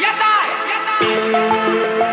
Yes, I. Yes, I.